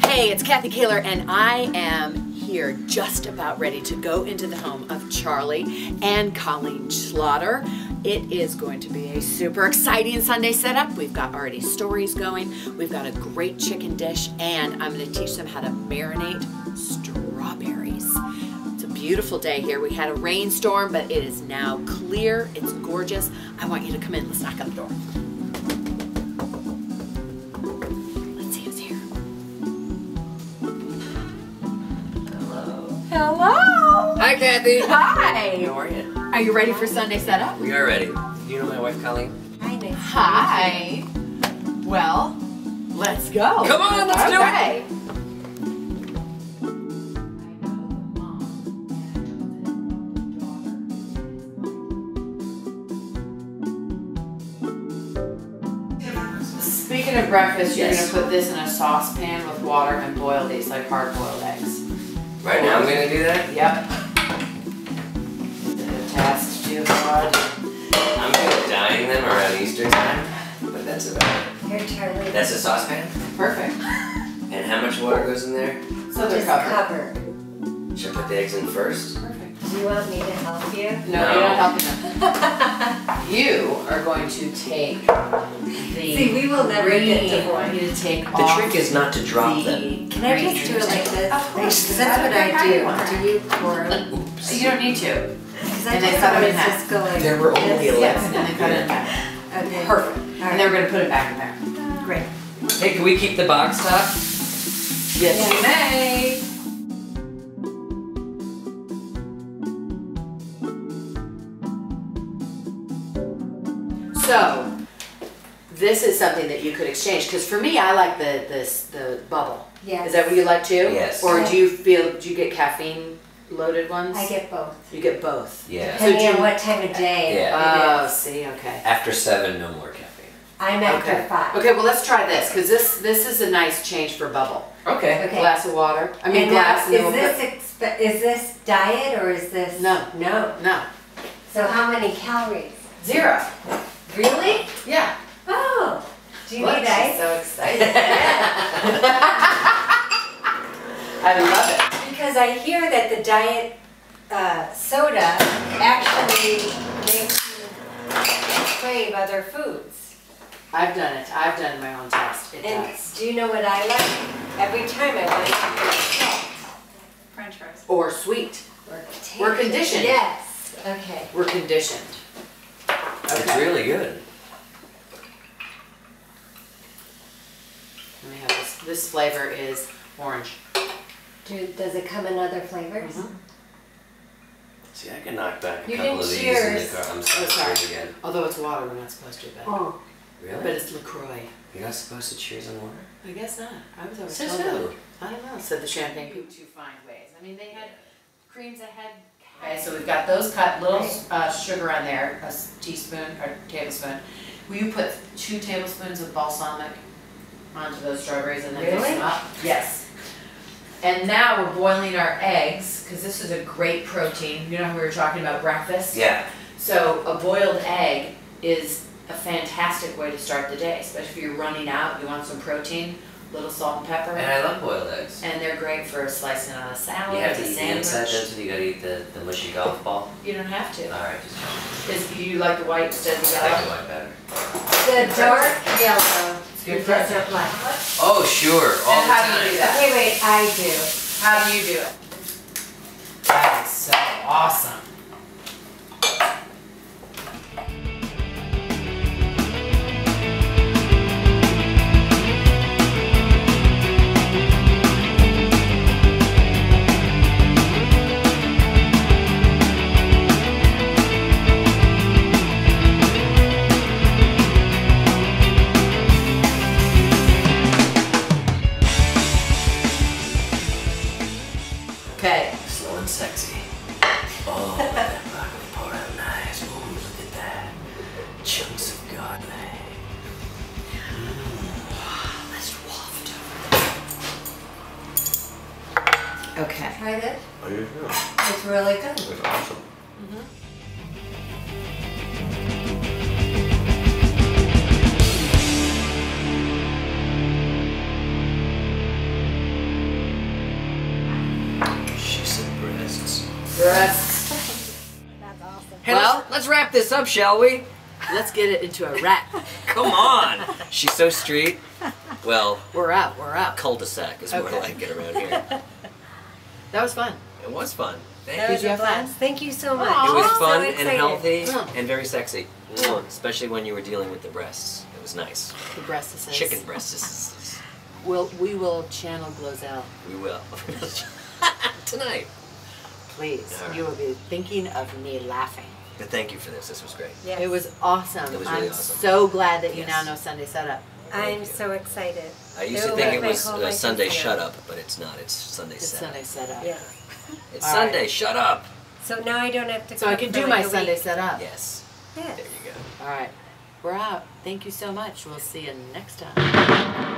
Hey, it's Kathy Kaehler, and I am here just about ready to go into the home of Charlie and Colleen Schlatter. It is going to be a super exciting Sunday setup. We've got already stories going, we've got a great chicken dish, and I'm going to teach them how to marinate strawberries. It's a beautiful day here. We had a rainstorm, but it is now clear. It's gorgeous. I want you to come in. Let's knock on the door. Hi, Kathy. Hi. How are you? Are you ready for Sunday setup? We are ready. You know my wife, Colleen? Hi. Hi. Well, let's go. Come on, let's do it. okay. Speaking of breakfast, you're Yes. gonna put this in a saucepan with water and boil these like hard boiled eggs. Right now I'm gonna do that? Yep. The test hard. I'm good at dyeing them around Easter time, but that's about it. Here, Charlie. That's a saucepan? Perfect. And how much water goes in there? So they're Just covered. cover. Should I put the eggs in first? Perfect. Do you want me to help you? No, No. you're not helping them. You are going to take the See, we will never get green. I want divorced. you to take The off trick is not to drop the them. Can I green. just do it like this? Of course. Because that's what I do. Do you pour? Oops. You don't need to. Because I And they just cut 'em in always half. just go like There were only this. eleven. Yes, and they cut it in half. Okay. Perfect. All And right. then we're gonna put it back in there. Great. Hey, can we keep the box up? Yes, you may. So, this is something that you could exchange, because for me, I like the, this, the bubble. Yes. Is that what you like too? Yes. Or do you feel, do you get caffeine loaded ones? I get both. You get both? Yeah. So Depending do on what time of day Yeah. it Oh, is. see, okay. After seven, no more caffeine. I'm after Okay. five. Okay, well, let's try this, because this, this is a nice change for bubble. Okay. Okay. Glass of water, I mean And now, glass and then is this expe- is this diet or is this? No. No. No, So how many calories? zero. Really? Yeah. Oh. Do you Look, need she's ice? so excited. I love it. Because I hear that the diet uh, soda actually makes you crave other foods. I've done it. I've done my own test. It And does. do you know what I like? Every time I want to salt French fries. Or sweet. or We're conditioned. Yes. Okay. We're conditioned. It's really good. And we have this. This flavor is orange. Do, does it come in other flavors? Mhm. See, I can knock back a You couple didn't of these in the cheers. car. I'm Oh, sorry, sorry. again. Although it's water, we're not supposed to. But, Oh. Really? but it's Lacroix. You're not supposed to cheers on water? I guess not. I was always Says told that. who? I don't know. Said the champagne people to find ways. I mean, they had creams that had. Okay, so we've got those cut, little Right. uh, sugar on there, a s- teaspoon or tablespoon. Will you put two tablespoons of balsamic onto those strawberries and then mix them up? Yes. And now we're boiling our eggs because this is a great protein. You know how we were talking about breakfast? Yeah. So a boiled egg is a fantastic way to start the day, especially if you're running out, you want some protein, a little salt and pepper. And I love boiled eggs. And they're great for slicing on a salad, You have to eat the inside sandwich. though, so you gotta eat the, the mushy golf ball. You don't have to. Alright, just Because you like the white instead of the yellow? I like the white better. The dark yellow. Good It doesn't Oh, sure, all And the how time. do you do that? Okay, wait, I do. How do you do it? That is so awesome. Sexy. Oh, that broccoli pour out nice. Ooh, look at that. Chunks of garlic. Mm. Let's waft Okay. Try this. Oh, you know. It's really good. That's awesome. Mm-hmm. Breasts. That's awesome. Hey, Well- let's, let's wrap this up, shall we? Let's get it into a wrap. Come on. She's so street. Well, We're out. we're out. cul-de-sac is more Okay. like it around here. That was fun. It was fun. Thank That you. was you fun? Thank you so much. Aw. It was fun so and healthy Mm. and very sexy. Mm. Especially when you were dealing with the breasts. It was nice. The breasts. Chicken breasts. We'll, we will channel Glozell. We will. Tonight. Please. All right. You will be thinking of me laughing. But thank you for this. This was great. Yes. It was awesome. It was really I'm awesome. so glad that you Yes. now know Sunday setup. I'm you. so excited. I used to It'll think it was whole uh, Sunday shut up, but it's not. It's Sunday It's setup. Sunday setup. Yeah. It's All Sunday. right. Shut up. So now I don't have to. So I can do like my Sunday week. setup. Yes. Yes. There you go. All right. We're out. Thank you so much. We'll see you next time.